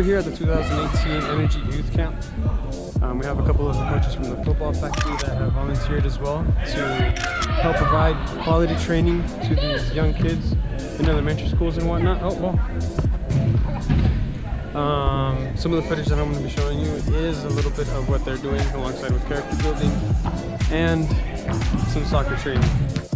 we're here at the 2018 Energy Youth Camp. Um, we have a couple of coaches from the Futbol Factory that have volunteered as well to help provide quality training to these young kids in elementary schools and whatnot. Oh, well. Um, some of the footage that I'm going to be showing you is a little bit of what they're doing alongside with character building and some soccer training.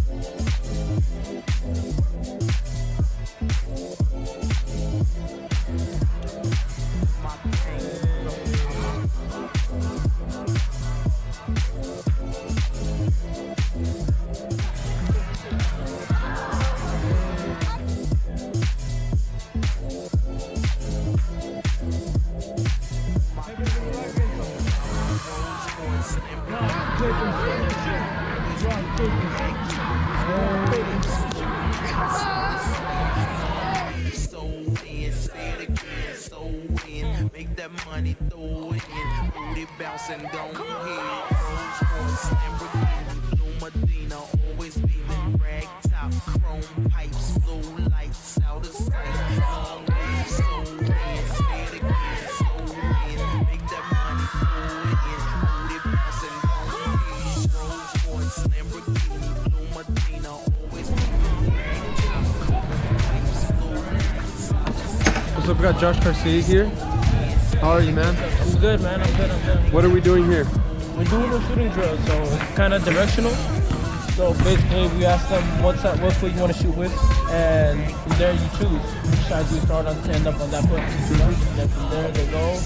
Make that money, throw it in, booty bouncing, Medina, always beaming, rag top, chrome pipes, blue lights, What's up, we got Josh Garcia here. How are you, man? I'm good, man. I'm good. I'm good. What are we doing here? We're doing a shooting drill, so it's kind of directional. So basically, we ask them what side, what foot you want to shoot with, and from there you choose which side you start on to end up on that foot. You know? And then from there they go,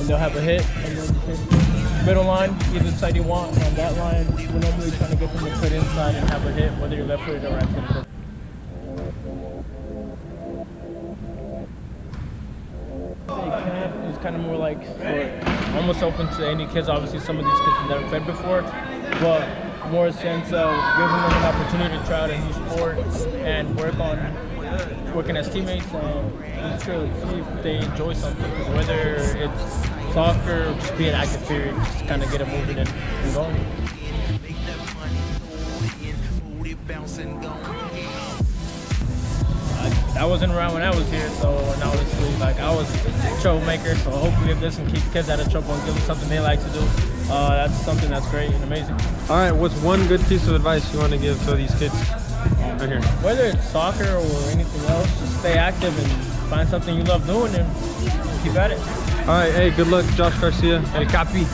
and they'll have a hit, and then you hit middle line, either side you want. On that line, we're normally trying to get them to put inside and have a hit, whether you're left footed or right footed. Kind of more like for almost open to any kids. Obviously, some of these kids have never played before, but more sense of giving them an opportunity to try out a new sport and work on working as teammates um, and just to see if they enjoy something. Whether it's soccer or just being active period, just kind of get it moving and, and going. I, I wasn't around when I was here, so and obviously like I was a troublemaker. So hopefully if this can keep kids out of trouble and give them something they like to do, uh, that's something that's great and amazing. All right, what's one good piece of advice you want to give to these kids right here? Whether it's soccer or anything else, just stay active and find something you love doing and keep at it. All right, hey, good luck, Josh Garcia. El Capi.